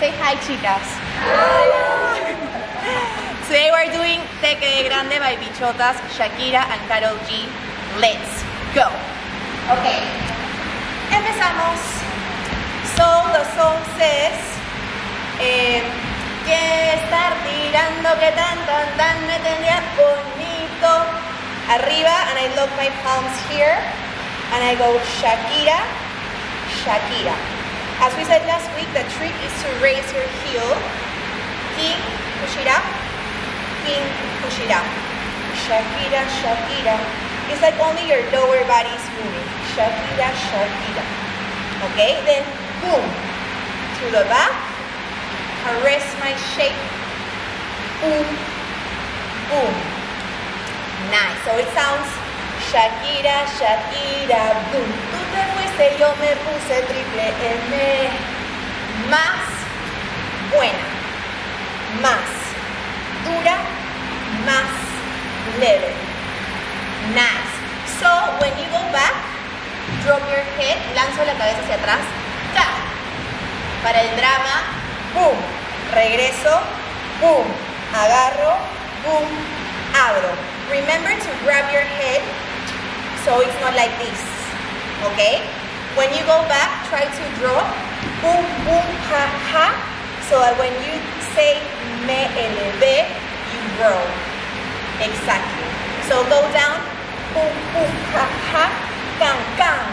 Say hi, chicas. Today we're doing Te Quedé Grande by Bichotas, Shakira and Karol G. Let's go. Ok, empezamos. So the song says, eh, que estar tirando que tan tan tan me tenía bonito. Arriba, and I lock my palms here, and I go Shakira, Shakira. As we said last week, the trick is to raise your heel. King, push it up. King, push it up. Shakira, Shakira. It's like only your lower body is moving. Shakira, Shakira. Okay, then boom. To the back. Caress my shape. Boom, boom. Nice. So it sounds Shakira, Shakira, boom. Yo me puse triple M. Más buena, más dura, más leve. Nice. So when you go back, drop your head, lanzo la cabeza hacia atrás. Para el drama, boom. Regreso, boom. Agarro, boom. Abro. Remember to grab your head so it's not like this. Okay? When you go back, try to draw Boom, boom, ha, ha. So that when you say me elevé, you grow. Exactly. So go down. Boom, boom, ha, ha. Can, can.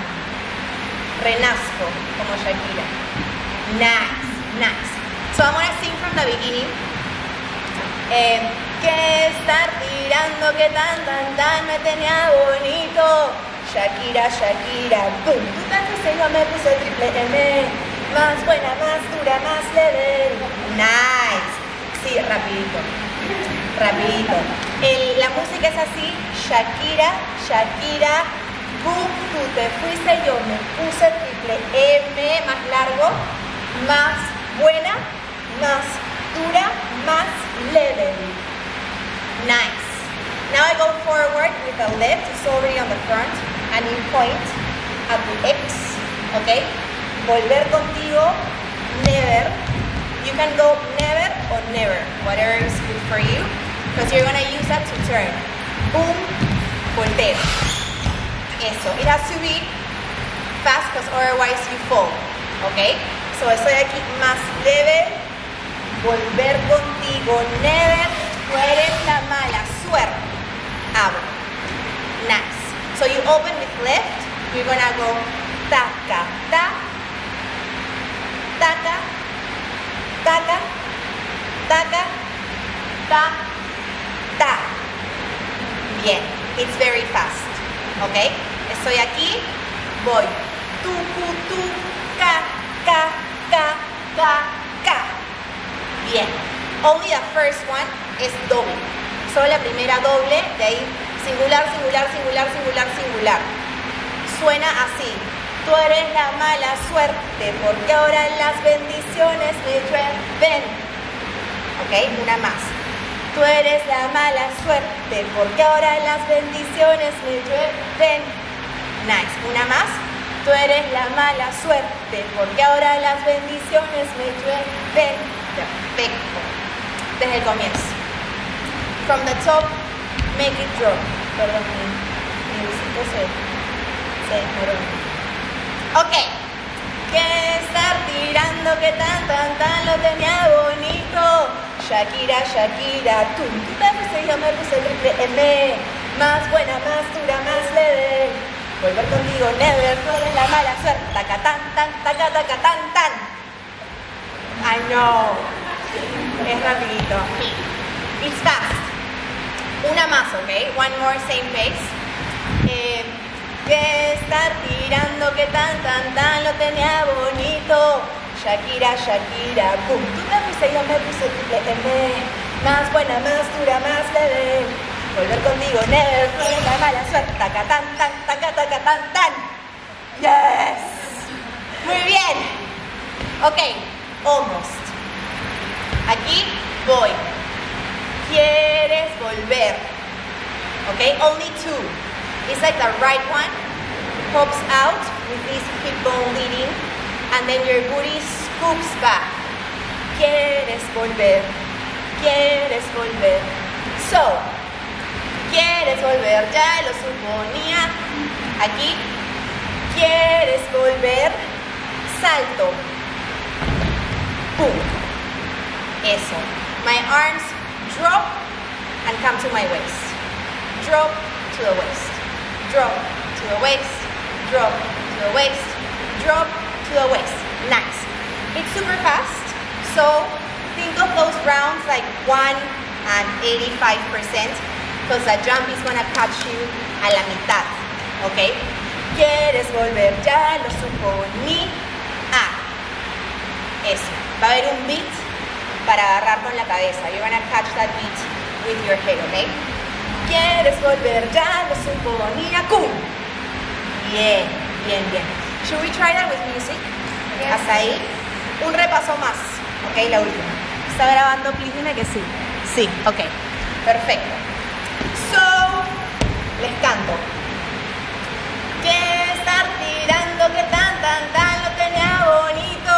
Renazco, como Shakira. Nice, nice. So I'm gonna sing from the beginning. Eh, que estar tirando que tan tan tan me tenía bonito. Shakira, Shakira, boom. Fuiste, yo me puse triple M. Más buena, más dura, más leve. Nice. Sí, rapidito. Rapidito. El- la música es así. Shakira, Shakira, boom. Tú te fuiste, yo me puse triple M. Más largo. Más buena, más dura, más leve. Nice. Now I go forward with the left, it's already on the front, you point at the X, okay? Volver contigo, never. You can go never or never, whatever is good for you, because you're gonna use that to turn. Boom, volteo. Eso. It has to be fast, because otherwise you fall, okay? So estoy aquí más leve, volver contigo, never, tú eres la mala suerte. Abro. Nice. So you open left, you're gonna go taca, ta, taca, taca, taca, ta, ta. Bien. It's very fast. ¿Ok? Estoy aquí, voy. Tu, cu, tu, ca, ca, ca, ca, ca. Bien. Only the first one es doble. Solo la primera doble, de ahí singular, singular, singular, singular, singular. Suena así. Tú eres la mala suerte porque ahora las bendiciones me llueven. Ok, una más. Tú eres la mala suerte porque ahora las bendiciones me llueven. Nice. Una más. Tú eres la mala suerte porque ahora las bendiciones me llueven. Perfecto. Desde el comienzo. From the top, make it drop. Perdón, mi, mi se, se desmorona. Ok. Que estar tirando que tan tan tan lo tenía bonito. Shakira, Shakira, tú, tú te fuiste, yo me puse triple M. Más buena, más dura, más leve. Volver contigo, never, tú eres la mala suerte. Taca tan tan, taca taca tan tan. I know. Es rapidito. It's fast. Una más, ¿ok? One more, same pace. Que estar tirando que tan, tan, tan lo tenía bonito. Shakira, Shakira, boom. Tú te fuiste, yo me puse M. Más buena, más dura, más leve. Volver contigo, never, la mala suerte. Taca, tan, tan, taca, taca, tan, tan. Yes. Muy bien. Ok, almost. Aquí voy. Quieres volver. Okay, only two. It's like the right one pops out with this hip bone leading, and then your booty scoops back. quieres volver, quieres volver. So, quieres volver, ya lo suponía. Aquí, quieres volver, salto. Boom. Eso. My arms drop and come to my waist. Drop to the waist. Drop to the waist. Drop to the waist. Drop to the waist. Nice. It's super fast, so think of those rounds like 1 and 85% because the jump is gonna catch you a la mitad, okay? ¿Quieres volver? Ya lo suponí. Ah, eso. Va a haber un beat para agarrar con la cabeza. You're gonna catch that beat with your head, ¿ok? ¿Quieres volver? Ya lo suponía. ¡Cum! Bien, bien, bien. Should we try that with music? Hasta ahí. Un repaso más. Ok, la última. ¿Está grabando? Please dime que sí. Sí, ok. Perfecto. So, les canto. ¿Qué estar tirando? que tan, tan, tan lo tenía bonito?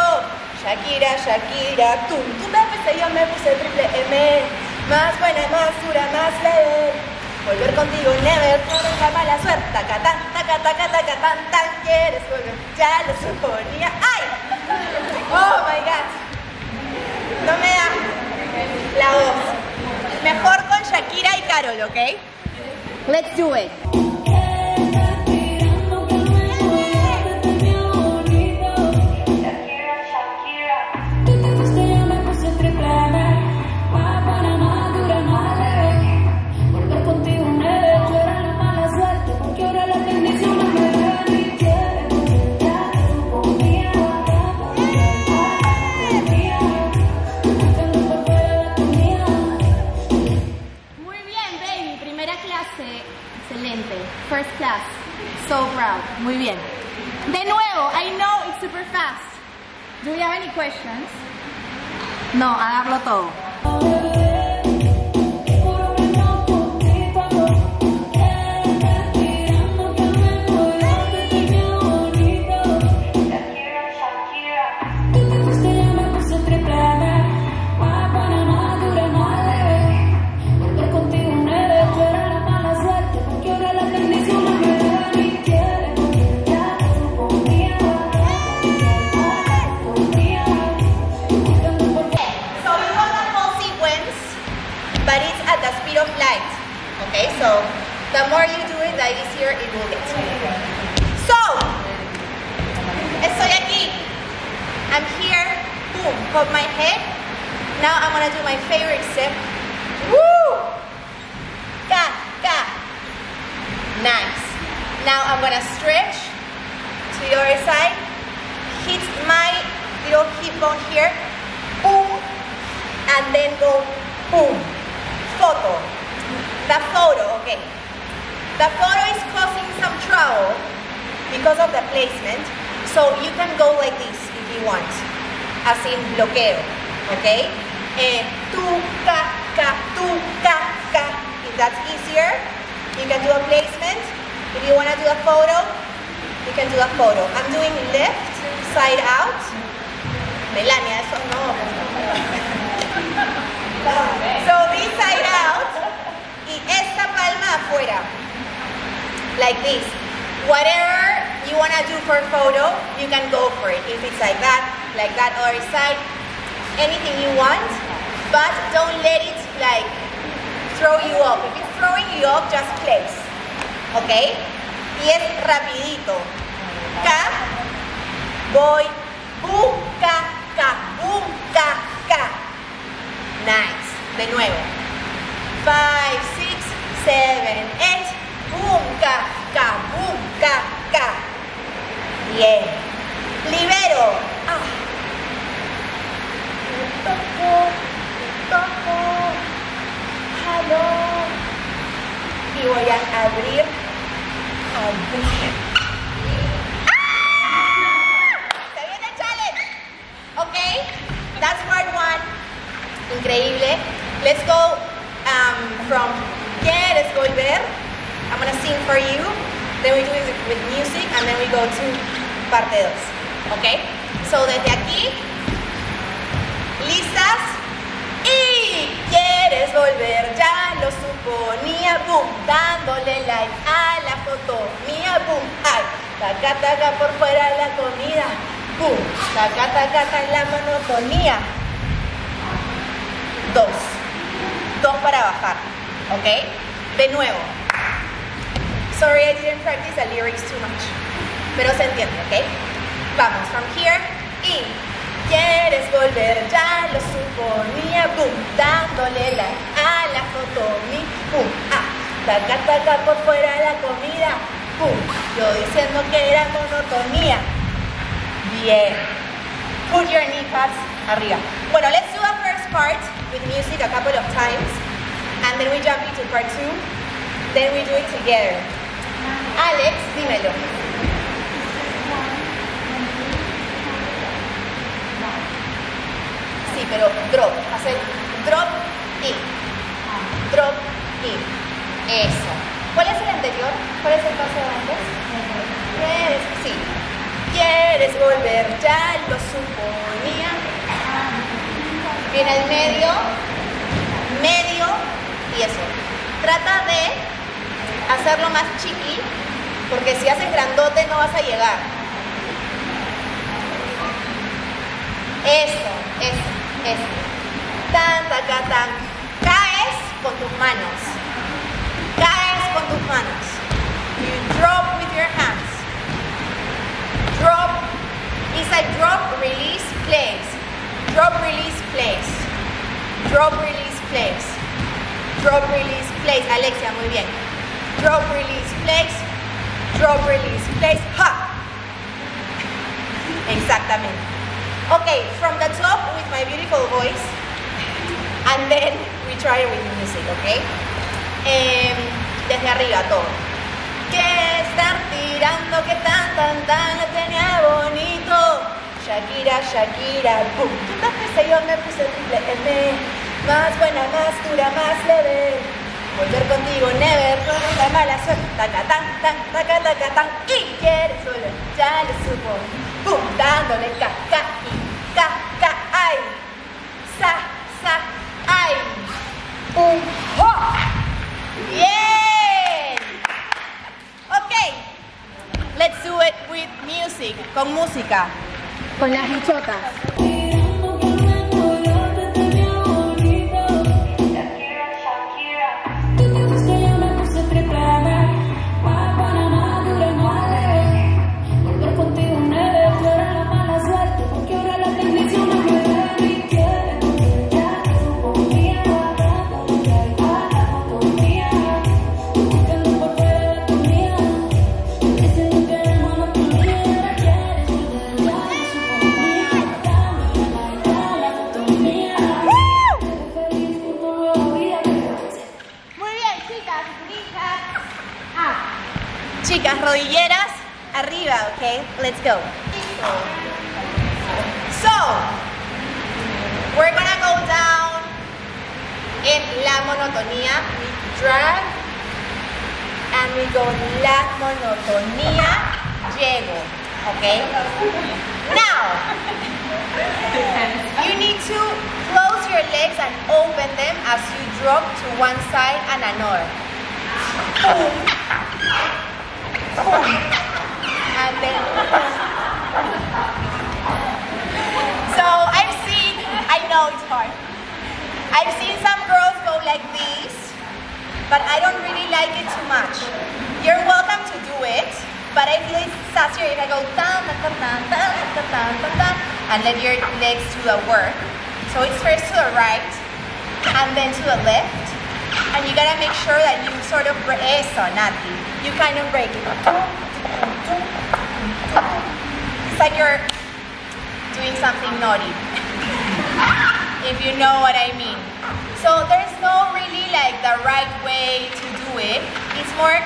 Shakira, Shakira, tú. Tú me puse, yo me puse triple M. Más buena, más dura, más leve. Volver contigo, never, no la mala suerte. Taca, tan, taca, taca, taca, tan, tan. Quieres volver, ya lo suponía. ¡Ay! Oh my god. No me da la voz. Mejor con Shakira y Carol, ¿ok? Let's do it. First class. So proud. Muy bien. De nuevo, I know it's super fast. Do you have any questions? No, a darlo todo. Then go boom. Photo. The photo, okay. The photo is causing some trouble because of the placement. So you can go like this if you want. As in bloqueo. Okay? Eh, tu, ka, ka, tu, ka, ka. If that's easier, you can do a placement. If you want to do a photo, you can do a photo. I'm doing left, side out. Melania, eso no. So this side out y esta palma afuera. Like this. Whatever you want to do for photo, you can go for it. If it's like that, like that other side, anything you want, but don't let it like throw you off. If it's throwing you off, just place. Okay? Y es rapidito. Ka, voy, boom, De nuevo. Five, six, seven, eight. Boom, ka, ka, boom, ka, ka. Bien. Libero. Ah. Toco, toco. Jalo. Y voy a abrir, abrir. ¡Ah! Se viene el challenge. Ok, that's part one. Increíble. Let's go um, from quieres volver. I'm gonna sing for you. Then we do it with music and then we go to parte dos. Okay? So desde aquí, listas y quieres volver, ya lo suponía, boom, dándole like a la foto mía, boom, ay, taca taca por fuera la comida, boom, taca taca, taca la monotonía. Dos dos para bajar, ¿ok? De nuevo. Sorry, I didn't practice the lyrics too much, pero se entiende, ¿ok? Vamos, from here, y quieres volver, ya lo suponía, boom, dándole like a la foto, mi, boom, ah, taca, taca por fuera la comida, boom, yo diciendo que era monotonía. Bien. Put your knee pads arriba. Bueno, let's do a first part with music a couple of times, and then we jump into part two, then we do it together. Alex, dímelo. Sí, pero drop, hacer drop y drop y eso. ¿Cuál es el anterior? ¿Cuál es el paso de antes? ¿Quieres? Sí. ¿Quieres volver? Ya lo suponía. Viene el medio, medio y eso. Trata de hacerlo más chiqui, porque si haces grandote no vas a llegar. Eso, eso, eso. Tan, tan, tan. Caes con tus manos. Caes con tus manos. You drop with your hands. Drop. It's like drop, release, place. Drop, release, place. Drop, release, place. Drop, release, place. Alexia, muy bien. Drop, release, place. Drop, release, place. Ha. Exactamente. Okay, from the top with my beautiful voice, and then we try it with music, okay? Em, desde arriba todo. Que tirando que tan tan bonito. Shakira, Shakira, boom. Tú te fuiste, yo me puse triple M. Más buena, más dura, más leve. Volver contigo, never, con la mala suerte. Taca, tan, tan, taca, taca, tan. Y quieres solo, ya lo supo. Boom, dándole ca, ca, y ca, ca, ay. Sa, sa, ay. Un, ho. Bien. Ok. Let's do it with music, con música. Con las bichotas. Drop to one side and another. Boom. Boom. And then So I've seen, I know it's hard. I've seen some girls go like this, but I don't really like it too much. You're welcome to do it, but I feel it's sassier if I go tan tan tan tan tan tan tan tan and let your legs do the work. So it's first to the right and then to the left. And you gotta make sure that you sort of break eso, Nati. You kind of break it. It's like you're doing something naughty. if you know what I mean. So there's no really like the right way to do it. It's more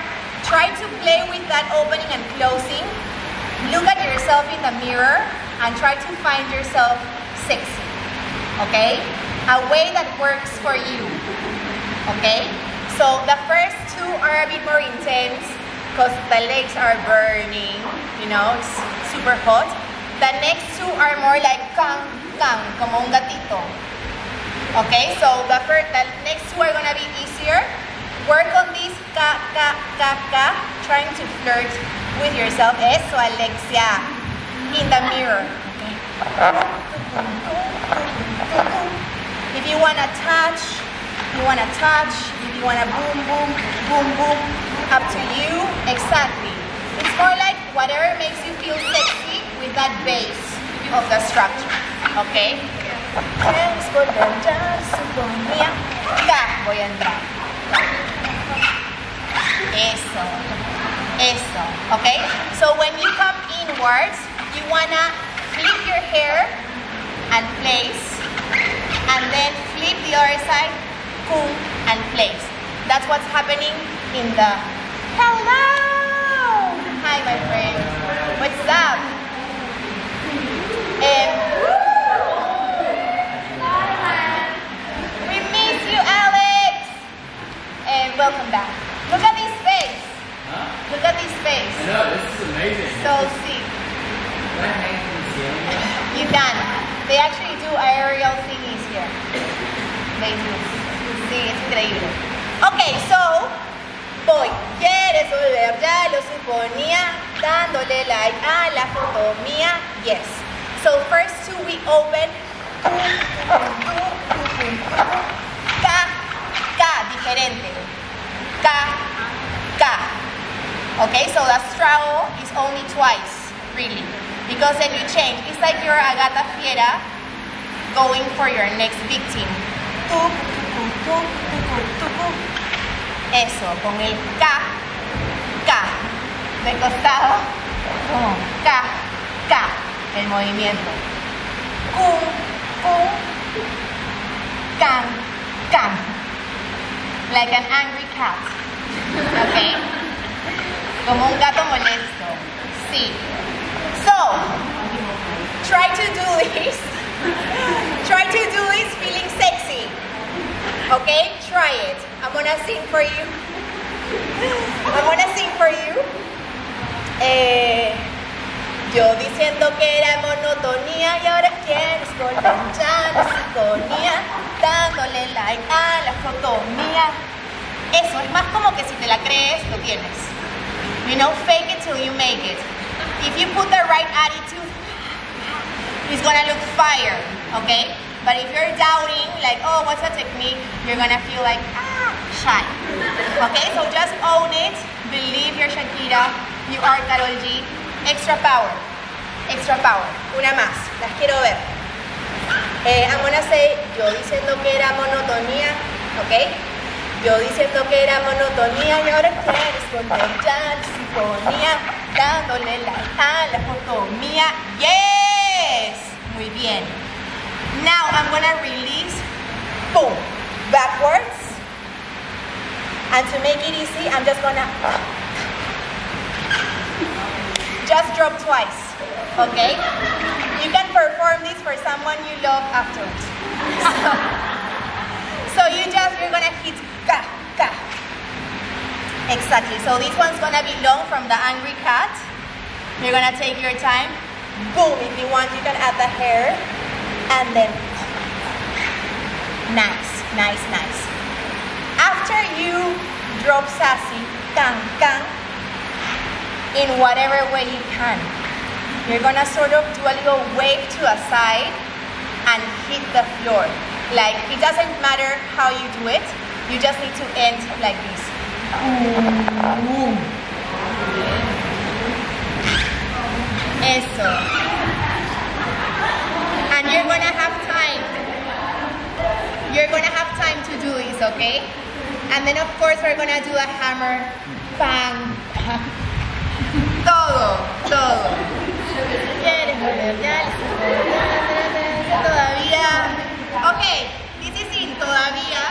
try to play with that opening and closing. Look at yourself in the mirror and try to find yourself sexy. Okay? A way that works for you. Okay? So the first two are a bit more intense because the legs are burning, you know, it's super hot. The next two are more like kang, kang, como un gatito. Okay, so the first, the next two are gonna be easier. Work on this ka, ka, ka, ka, trying to flirt with yourself. Eso, Alexia. In the mirror. If you wanna touch, you wanna touch. If you wanna boom, boom, boom, boom, up to you. Exactly. It's more like whatever makes you feel sexy with that base of the structure. Okay? Quieres volver ya, suponía. Acá voy a entrar. Eso. Eso. Okay? So when you come inwards, you wanna flip your hair and place, and then flip the other side, boom, and place. That's what's happening in the. Hello! Hi, my friend. What's up? Um, we miss you, Alex! And welcome back. Look at this face. Look at this face. No, this is amazing. So sick. Can I hang from the? You can. They actually do aerial thingies Sí, es increíble. Okay, so voy. ¿Quieres volver? Ya lo suponía. Dándole like a la foto mía. Yes. So first two we open. Ka, ka, diferente. Ka, ka. Okay, so the straddle is only twice, really. Because then you change. It's like you're Agata Fiera going for your next victim. Tuc, tucu, tuc, tucu, tucu. Eso, con el K, K. De costado. Pum, K, K. El movimiento. Cum, cum. Can, can. Like an angry cat. Okay? Como un gato molesto. Sí. So, try to do this. Try to do this feeling sexy. Okay? Try it. I'm gonna sing for you. I'm gonna sing for you. Eh, yo diciendo que era monotonía y ahora quieres ya no sintonía, dándole like a la foto mía. Eso es más como que si te la crees, lo tienes. You know, fake it till you make it. If you put the right attitude, it's gonna look fire, okay? But if you're doubting, like, oh, what's the technique? You're gonna feel like, ah, shy. Okay, so just own it. Believe you're Shakira. You are Karol G. Extra power. Extra power. Una más. Las quiero ver. Eh, I'm gonna say, yo diciendo que era monotonía, okay? Yo diciendo que era monotonía y ahora quieres volver ya la sinfonía, dándole like a la foto mía. Yes! Muy bien. Now I'm gonna release, boom, backwards. And to make it easy, I'm just gonna just drop twice. Okay? You can perform this for someone you love afterwards. So you just, you're gonna hit ka, ka. Exactly. So this one's gonna be long from the angry cat. You're gonna take your time. Boom. If you want, you can add the hair. And then, nice, nice, nice. After you drop sassy, kang, kang, in whatever way you can, you're gonna sort of do a little wave to a side and hit the floor. Like it doesn't matter how you do it, you just need to end like this. Eso. And you're gonna have time. You're gonna have time to do this, okay? And then of course we're gonna do a hammer, bang, todo, todo. Todavía. Okay, this is in todavía.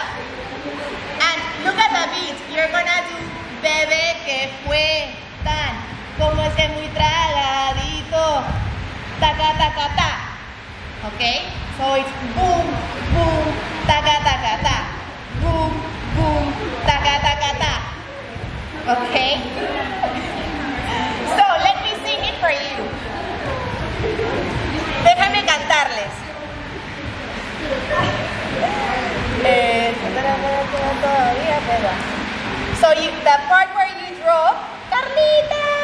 And look at the beat. You're gonna do bebé que fue tan como ese muy tragadito. Taca, taca, ta. Okay? So it's boom, boom, taca, taca, ta. Boom, boom, taca, taca, ta. Okay? So let me sing it for you. Déjame cantarles. Eh. So you, the part where you drop, Carlita.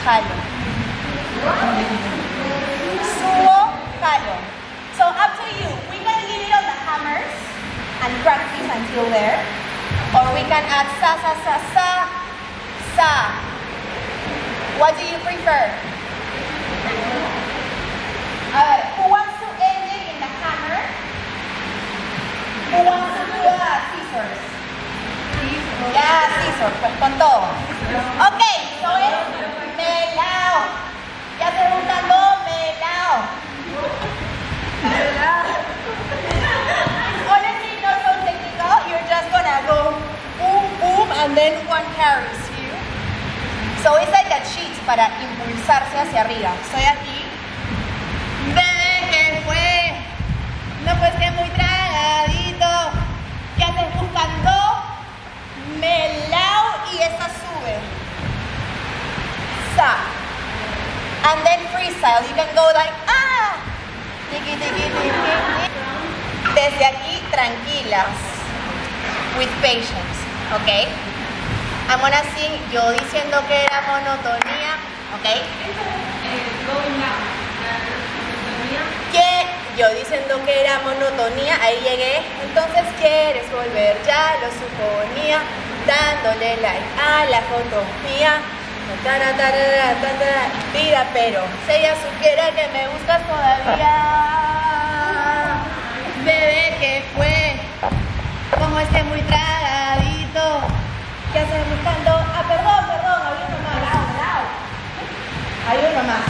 Jalo. Subo, jalo. So up to you. We can leave it on the hammers and practice until there. Or we can add sa, sa, sa, sa, sa. What do you prefer? A ver, who wants to end it in the hammer? Who wants to do the scissors? Ya, scissors, con todo. Ok, so and then one carries you. So it's like a cheat para impulsarse hacia arriba. Estoy aquí. Bebé, ¿qué fue? No pues que muy tragadito. ¿Qué haces buscando? Melao y esa sube. Sa. And then freestyle. You can go like, ah. Tiki, tiki, tiki. Desde aquí, tranquilas. With patience. Okay? Gonna sing yo diciendo que era monotonía. Okay? Que yo diciendo que era monotonía, ahí llegué. Entonces quieres volver, ya lo suponía. Dándole like a la foto mía. Vida, pero si ella supiera que me gustas todavía. Bebé, ¿qué fue? Como este muy tragadito. ¿Qué haces buscando? Ah, perdón, perdón, hay uno más. Hay uno más.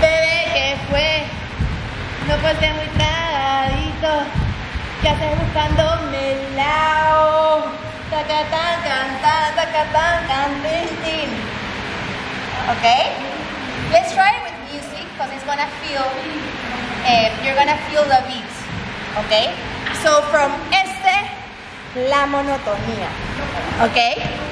Bebé, ¿qué fue? No que muy tragadito. ¿Qué haces buscando melao? Tacatán, cantán, tacatán, cantín, tin. Okay? Let's try it with music because it's gonna feel, eh, you're gonna feel the beat. Okay? So from este, la monotonía. Okay?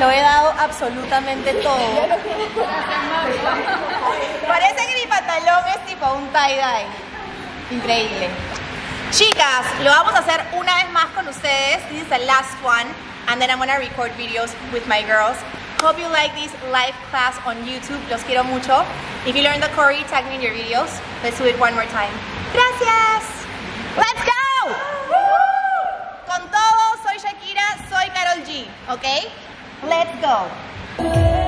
Lo he dado absolutamente todo. Parece que mi pantalón es tipo un tie-dye. Increíble. Chicas, lo vamos a hacer una vez más con ustedes. This is the last one. And then I'm gonna record videos with my girls. Hope you like this live class on YouTube. Los quiero mucho. If you learned the Corey, tag me in your videos. Let's do it one more time. Gracias. Let's go. Con todo, soy Shakira, soy Carol G, ¿ok? Let's go.